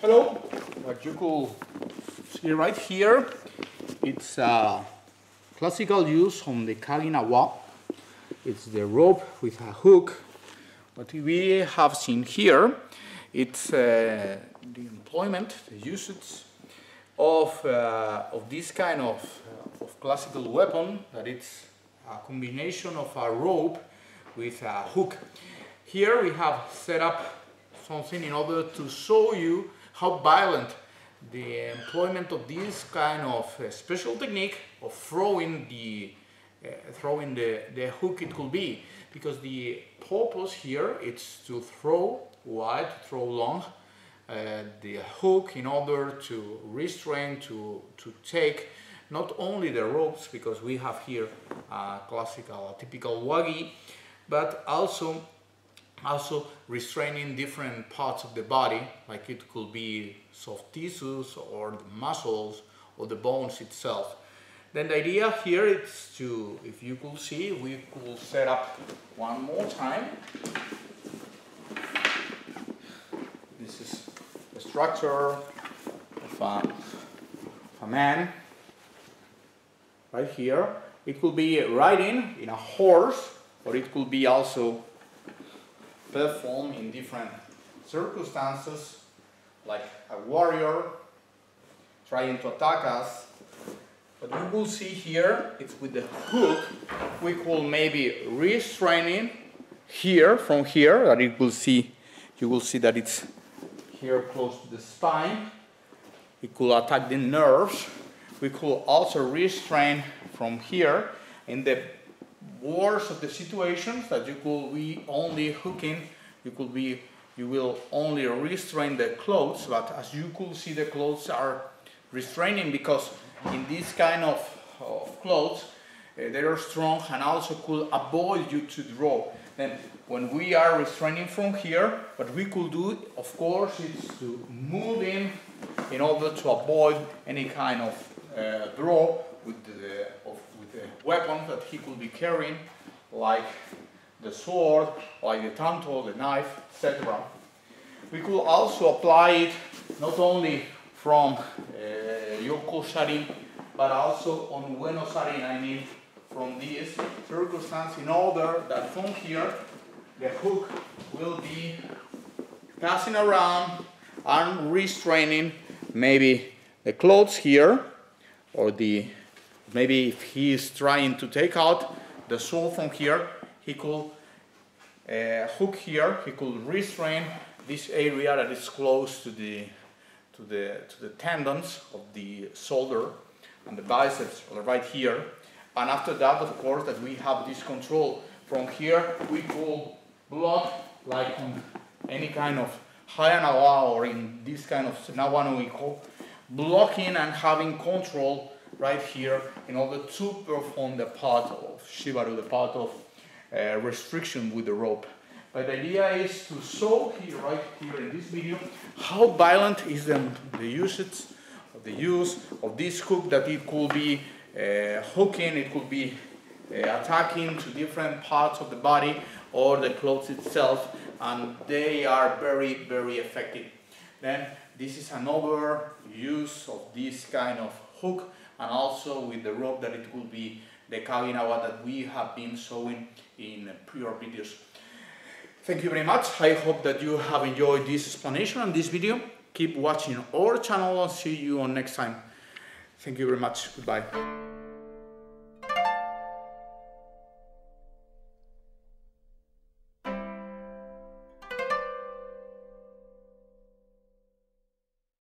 Hello, what you could see right here, it's a classical use on the Kaginawa. It's the rope with a hook. What we have seen here, it's uh, the employment, the usage of, uh, of this kind of, uh, of classical weapon that it's a combination of a rope with a hook. Here we have set up something in order to show you how violent the employment of this kind of uh, special technique of throwing the uh, throwing the, the hook it could be. Because the purpose here is to throw wide, to throw long uh, the hook in order to restrain, to, to take not only the ropes because we have here a classical, a typical wagi, but also also restraining different parts of the body, like it could be soft tissues or the muscles or the bones itself. Then the idea here is to, if you could see, we could set up one more time. This is the structure of a, of a man right here. It could be riding in a horse or it could be also perform in different circumstances, like a warrior trying to attack us. But we will see here, it's with the hook, we could maybe restrain restraining here, from here, that you will see, you will see that it's here close to the spine. It could attack the nerves. We could also restrain from here in the worst of the situations that you could be only hooking, you could be, you will only restrain the clothes, but as you could see the clothes are restraining because in this kind of, of clothes, uh, they are strong and also could avoid you to draw. Then when we are restraining from here, what we could do, of course, is to move in in order to avoid any kind of uh, draw with the, of weapons that he could be carrying, like the sword, like the tanto, the knife, etc. We could also apply it not only from uh, Yoko Sharin, but also on Ueno Sharin, I mean from this circumstance in order that from here the hook will be passing around and restraining maybe the clothes here or the maybe if he is trying to take out the sword from here, he could uh, hook here, he could restrain this area that is close to the, to the, to the tendons of the shoulder and the biceps right here. And after that, of course, that we have this control from here, we could block like in any kind of Hayanawa or in this kind of Nawano blocking and having control right here in order to perform the part of Shibaru, the part of uh, restriction with the rope. But the idea is to show here, right here in this video, how violent is the, the usage of the use of this hook that it could be uh, hooking, it could be uh, attacking to different parts of the body or the clothes itself, and they are very, very effective. Then this is another use of this kind of hook and also with the rope that it will be the Kaginawa that we have been showing in prior videos. Thank you very much. I hope that you have enjoyed this explanation and this video. Keep watching our channel and see you on next time. Thank you very much. Goodbye.